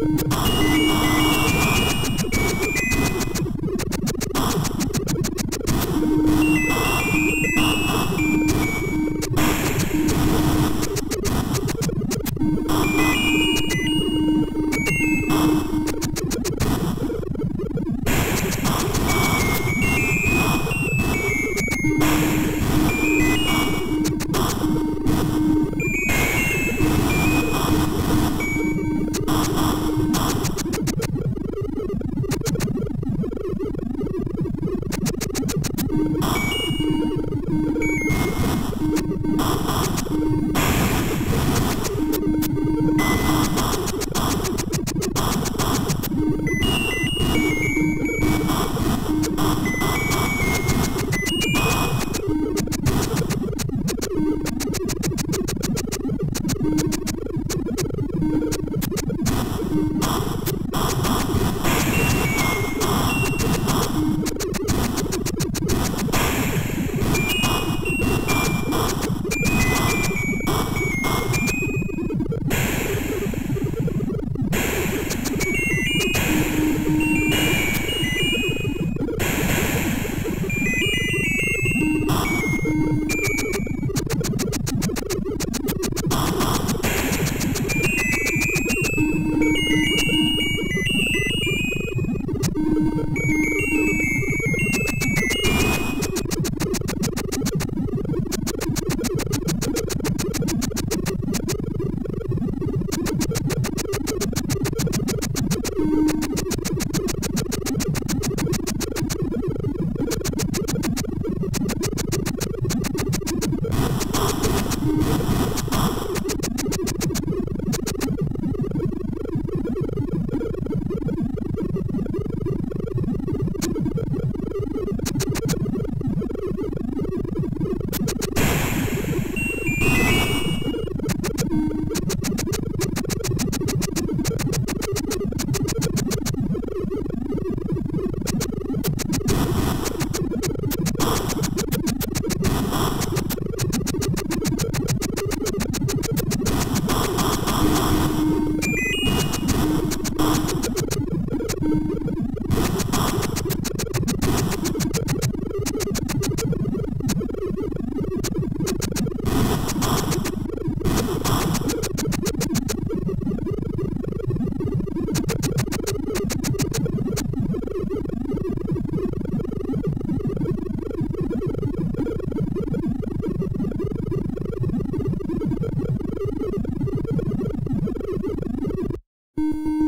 Oh. you